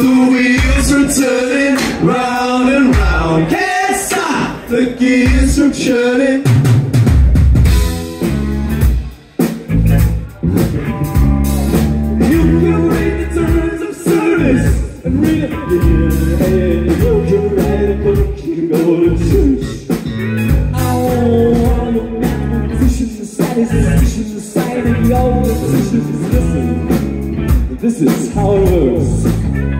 The wheels are turning round and round. Can't stop the gears from churning. You can read the terms of service and read you can write a book. You can go to church. Mathematicians, statisticians, society, all the physicians, listen. This is how it works.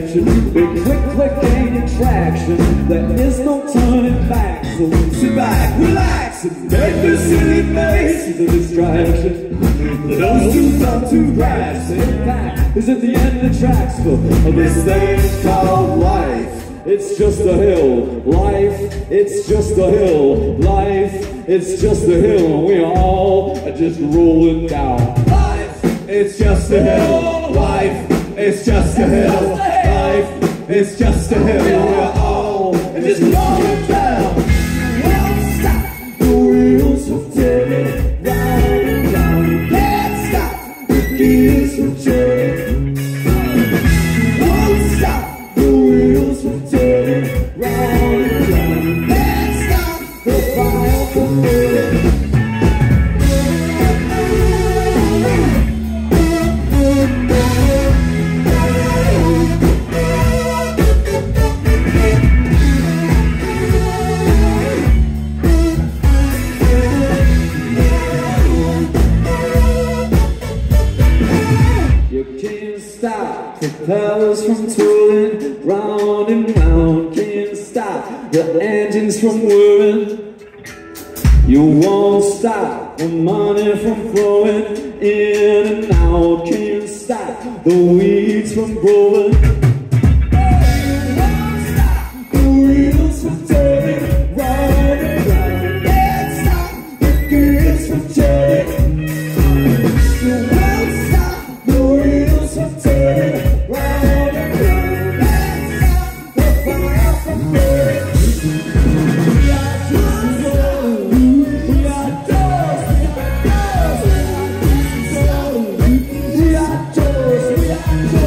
misconception. We quick, quick gaining traction. There is no turning back. So sit back, relax, and make the silly face is a distraction. Those two come to grasp. Impact is at the end of the tracks for this thing called life. It's just a hill. Life, it's just a hill. Life, it's just a hill. We all are just rolling down. Life, it's just a hill. Life, it's just a hill. Life, it's just a hill. We're all just rolling down. The propellers from twirling round and round. Can't stop the engines from whirring. You won't stop the money from flowing in and out. Can't stop the weeds from growing. We are